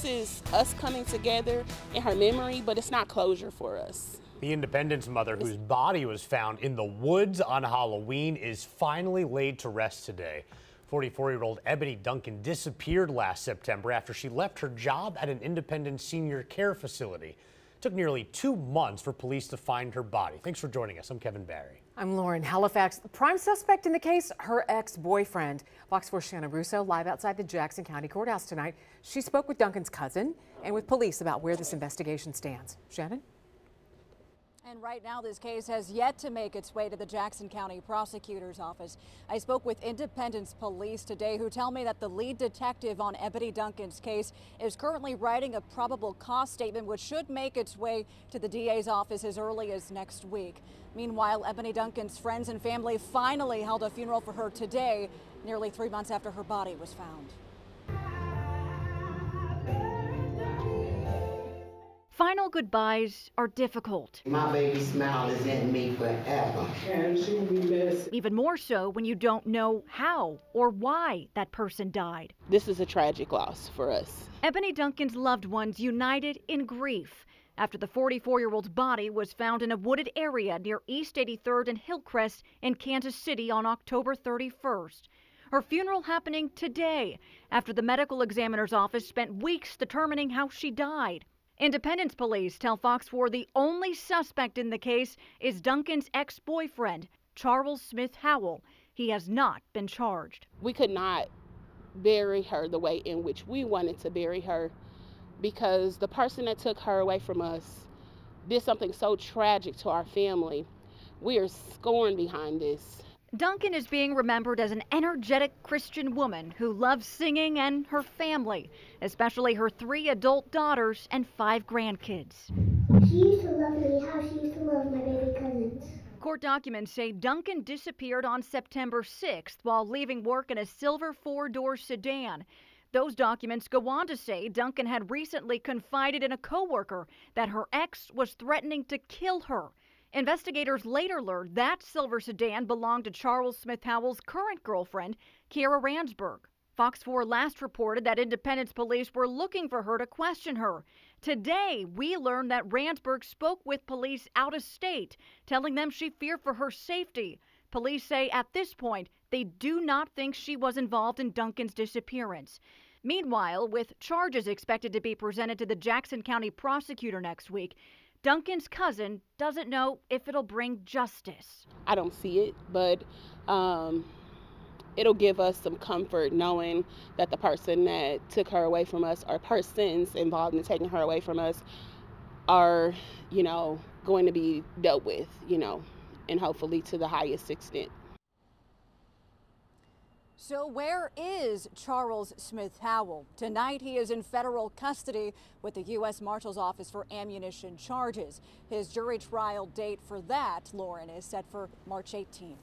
This is us coming together in her memory, but it's not closure for us. The Independence mother, whose body was found in the woods on Halloween, is finally laid to rest today. 44 year old Ebony Duncan disappeared last September after she left her job at an independent senior care facility. Took nearly two months for police to find her body. Thanks for joining us. I'm Kevin Barry. I'm Loren Halifax. The prime suspect in the case, her ex boyfriend. Fox 4 Shannon Russo live outside the Jackson County Courthouse tonight. She spoke with Duncan's cousin and with police about where this investigation stands. Shannon? And right now, this case has yet to make its way to the Jackson County Prosecutor's Office. I spoke with Independence Police today, who tell me that the lead detective on Ebony Duncan's case is currently writing a probable cause statement, which should make its way to the DA's office as early as next week. Meanwhile, Ebony Duncan's friends and family finally held a funeral for her today, nearly three months after her body was found. Final goodbyes are difficult. My baby smile is in me forever. And she will be missed. Even more so when you don't know how or why that person died. This is a tragic loss for us. Ebony Duncan's loved ones united in grief after the 44 year old's body was found in a wooded area near East 83rd and Hillcrest in Kansas City on October 31st. Her funeral happening today after the medical examiner's office spent weeks determining how she died. Independence police tell Fox 4 the only suspect in the case is Duncan's ex boyfriend, Charles Smith Howell. He has not been charged. We could not bury her the way in which we wanted to bury her because the person that took her away from us did something so tragic to our family. We are scorned behind this. Duncan is being remembered as an energetic Christian woman who loves singing and her family, especially her three adult daughters and five grandkids. She used to love me how she used to love my baby cousins. Court documents say Duncan disappeared on September 6th while leaving work in a silver four door sedan. Those documents go on to say Duncan had recently confided in a coworker that her ex was threatening to kill her. Investigators later learned that silver sedan belonged to Charles Smith Howell's current girlfriend, Kiera Ransburg. Fox 4 last reported that Independence police were looking for her to question her. Today, we learned that Ransburg spoke with police out of state, telling them she feared for her safety. Police say at this point they do not think she was involved in Duncan's disappearance. Meanwhile, with charges expected to be presented to the Jackson County prosecutor next week, Duncan's cousin doesn't know if it'll bring justice. I don't see it, but um, it'll give us some comfort knowing that the person that took her away from us or persons involved in taking her away from us are, you know, going to be dealt with, you know, and hopefully to the highest extent. So, where is Charles Smith Howell? Tonight, he is in federal custody with the U.S. Marshal's Office for ammunition charges. His jury trial date for that, Loren, is set for March 18th.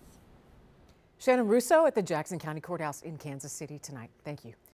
Shannon Russo at the Jackson County Courthouse in Kansas City tonight. Thank you.